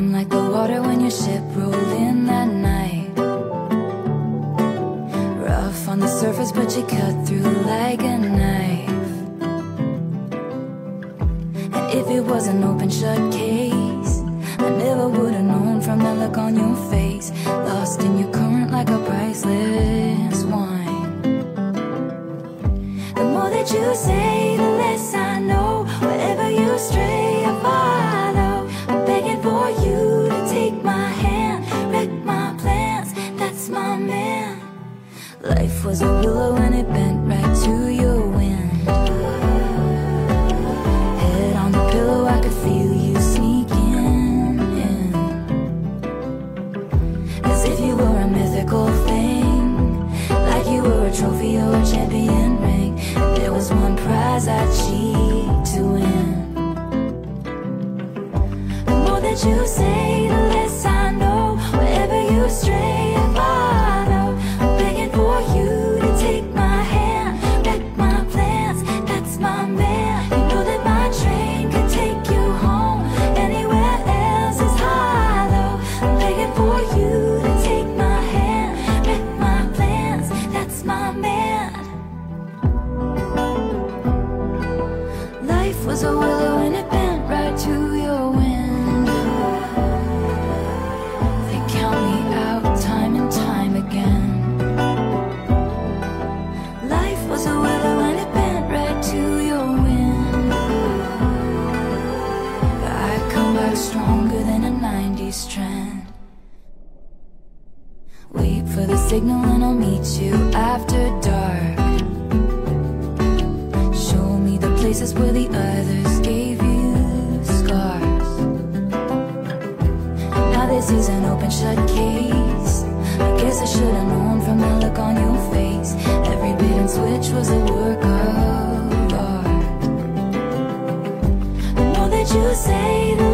I'm like the water when your ship rolled in that night. Rough on the surface, but you cut through like a knife. And if it was an open shut case, I never would have known from the look on your face. Lost in your current like a priceless wine. The more that you say, was a willow and it bent right to your wind. Head on the pillow, I could feel you sneaking in. As if you were a mythical thing, like you were a trophy or a champion ring. There was one prize I'd cheat to win. The more that you say, Life was a willow and it bent right to your wind. They count me out time and time again. Life was a willow and it bent right to your wind. I come back stronger than a 90s trend. Wait for the signal and I'll meet you after dark. Places where the others gave you scars. Now this is an open shut case. I guess I should have known from the look on your face. Every bait and switch was a work of art. The more that you say, the